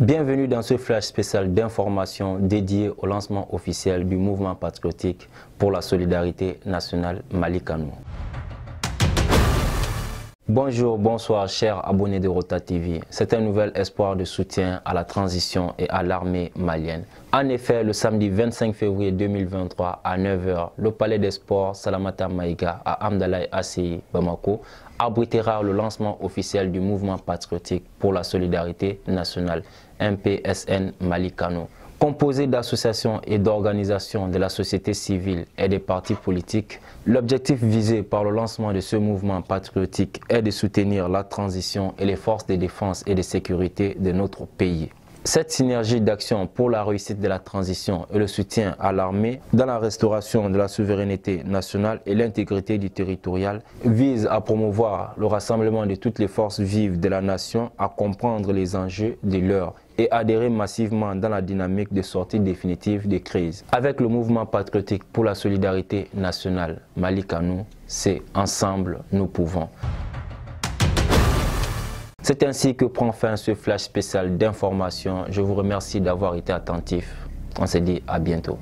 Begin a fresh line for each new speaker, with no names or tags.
Bienvenue dans ce flash spécial d'information dédié au lancement officiel du mouvement patriotique pour la solidarité nationale Malikano. Bonjour, bonsoir chers abonnés de Rota TV. C'est un nouvel espoir de soutien à la transition et à l'armée malienne. En effet, le samedi 25 février 2023 à 9h, le palais des sports Salamata Maïga à Amdalaï Assi Bamako abritera le lancement officiel du mouvement patriotique pour la solidarité nationale MPSN Malikano. Composé d'associations et d'organisations de la société civile et des partis politiques, l'objectif visé par le lancement de ce mouvement patriotique est de soutenir la transition et les forces de défense et de sécurité de notre pays. Cette synergie d'action pour la réussite de la transition et le soutien à l'armée dans la restauration de la souveraineté nationale et l'intégrité du territorial vise à promouvoir le rassemblement de toutes les forces vives de la nation à comprendre les enjeux de l'heure et adhérer massivement dans la dynamique de sortie définitive des crises. Avec le mouvement patriotique pour la solidarité nationale, Malikanou, c'est ensemble nous pouvons. C'est ainsi que prend fin ce flash spécial d'information. Je vous remercie d'avoir été attentif. On se dit à bientôt.